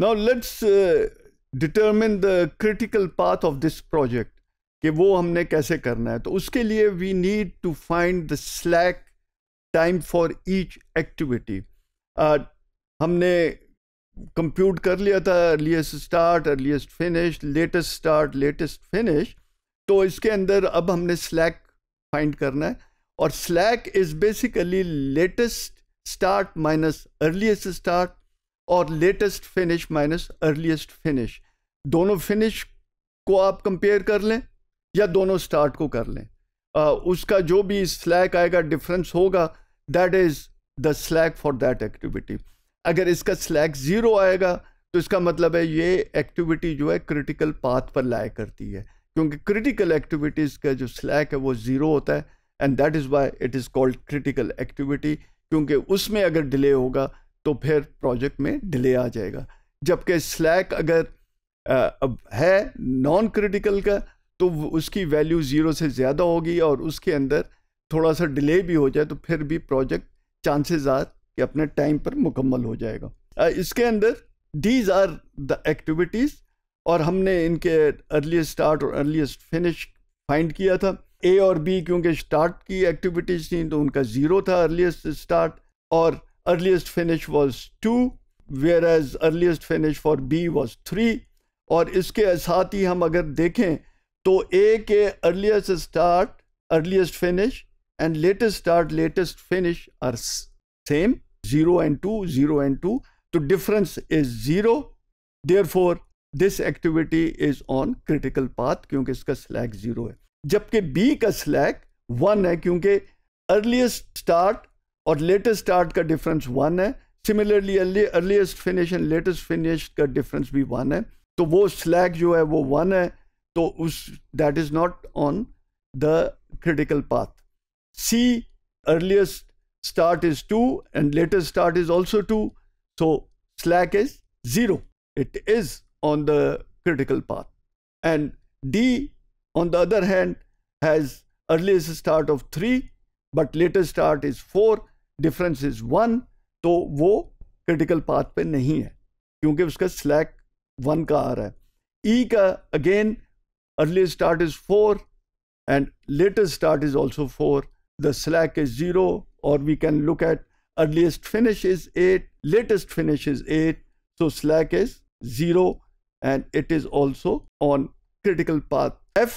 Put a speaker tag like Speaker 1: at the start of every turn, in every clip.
Speaker 1: Now let's determine the critical path of this project कि वो हमने कैसे करना है। तो उसके लिए we need to find the slack time for each activity हमने कंप्यूट कर लिया था earliest start earliest finish latest start latest finish तो इसके अंदर अब हमने स्लैक फाइंड करना है। और slack is basically latest start minus earliest start और latest finish minus earliest finish दोनों फिनिश को आप कंपेयर कर लें या दोनों स्टार्ट को कर लें। आ, उसका जो भी स्लैक आएगा डिफरेंस होगा that is the slack for that activity अगर इसका स्लैक ज़ीरो आएगा तो इसका मतलब है ये एक्टिविटी जो है क्रिटिकल पाथ पर लाया करती है। क्योंकि क्रिटिकल एक्टिविटीज़ का जो स्लैक है वो ज़ीरो होता है and that is why it is called critical activity क्योंकि उसमें अगर डिले होगा तो फिर प्रोजेक्ट में डिले आ जाएगा। जबकि स्लैक अगर अब है नॉन क्रिटिकल का तो उसकी वैल्यू ज़ीरो से ज़्यादा होगी और उसके अंदर थोड़ा सा डिले भी हो जाए तो फिर भी प्रोजेक्ट चांसेस आर कि अपने टाइम पर मुकम्मल हो जाएगा। इसके अंदर दीज आर द एक्टिविटीज़ और हमने इनके अर्लीस्ट स्टार्ट और अर्लीस्ट फिनिश फाइंड किया था। ए और बी क्योंकि स्टार्ट की एक्टिविटीज़ थी तो उनका ज़ीरो था अर्लीस्ट स्टार्ट और earliest finish was two as earliest finish for B was three और इसके साथ ही हम अगर देखें तो ए के earliest start earliest finish and latest start latest finish are same zero and two zero and two तो difference is zero therefore this activity is on critical path क्योंकि इसका स्लैक ज़ीरो है। जबकि बी का slack one है क्योंकि earliest start और latest start का डिफरेंस वन है। Similarly earliest finish and latest finish का डिफरेंस भी वन है। तो वो स्लैग जो है, वो वन है। तो उस that is not on the critical path C earliest start is two and latest start is also two so slack is zero it is on the critical path and D on the other hand has earliest start of three but latest start is four difference is one तो वो critical path पे नहीं है, क्योंकि उसका slack one का आ रहा है। ई का again early start is four and latest start is also four the slack is zero और we can look at earliest finish is eight latest finish is eight so slack is zero and it is also on critical path F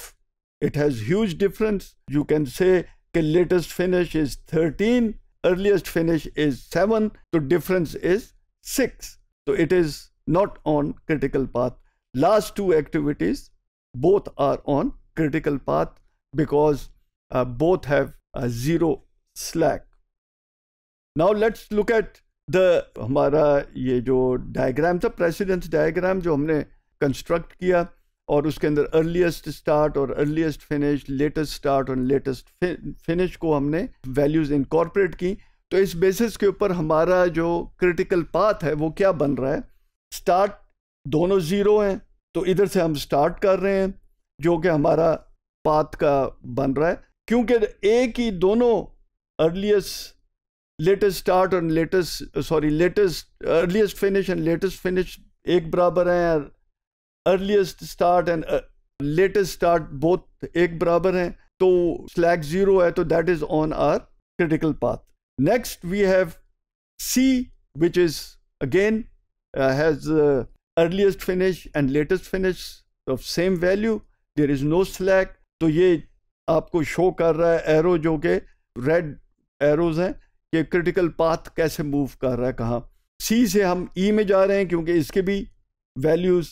Speaker 1: it has huge difference you can say latest finish is thirteen earliest finish is 7 the difference is 6 so it is not on critical path last two activities both are on critical path because uh, both have a zero slack now let's look at the हमारा ये जो diagram था precedence diagram जो हमने construct किया और उसके अंदर अर्लीस्ट स्टार्ट और अर्लीस्ट फिनिश लेटेस्ट स्टार्ट और लेटेस्ट फिनिश को हमने वैल्यूज़ इनकॉर्पोरेट की। तो इस बेसिस के ऊपर हमारा जो क्रिटिकल पाथ है, वो क्या बन रहा है? स्टार्ट दोनों ज़ीरो हैं तो इधर से हम स्टार्ट कर रहे हैं, जो कि हमारा पाथ का बन रहा है। क्योंकि एक ही दोनों अर्लीस्ट लेटेस्ट स्टार्ट और latest sorry latest earliest finish and latest finish एक बराबर हैं earliest start and latest start both एक बराबर हैं तो स्लैक ज़ीरो है तो that is on our critical path next we have C which is again has earliest finish and latest finish of same value there is no slack तो ये आपको show कर रहा है एरो जो कि रेड एरोज हैं, कि क्रिटिकल पाथ कैसे मूव कर रहा है, कहाँ। सी से हम ई e में जा रहे हैं, क्योंकि इसके भी वैल्यूज़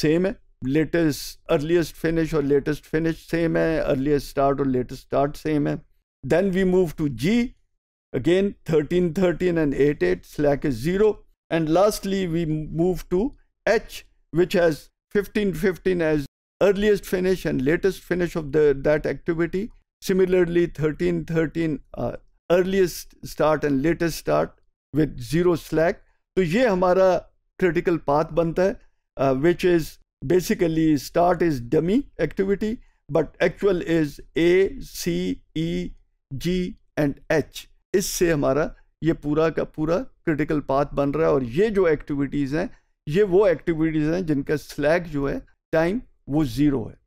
Speaker 1: सेम है लेटेस्ट अर्लीस्ट फिनिश और लेटेस्ट फिनिश सेम है अर्लीस्ट स्टार्ट और लेटेस्ट स्टार्ट सेम है. Then we move to G again thirteen thirteen and eight eight slack is zero and lastly we move to H which has fifteen fifteen as and latest finish of the that activity. Similarly 13 13 uh, earliest start and latest start with zero slack तो ये हमारा critical path बनता है। Which is basically start is dummy activity but actual is A C E G and H इससे हमारा ये पूरा का पूरा क्रिटिकल पाथ बन रहा है और ये जो एक्टिविटीज़ हैं, ये वो एक्टिविटीज़ हैं जिनका स्लैग जो है टाइम वो ज़ीरो है।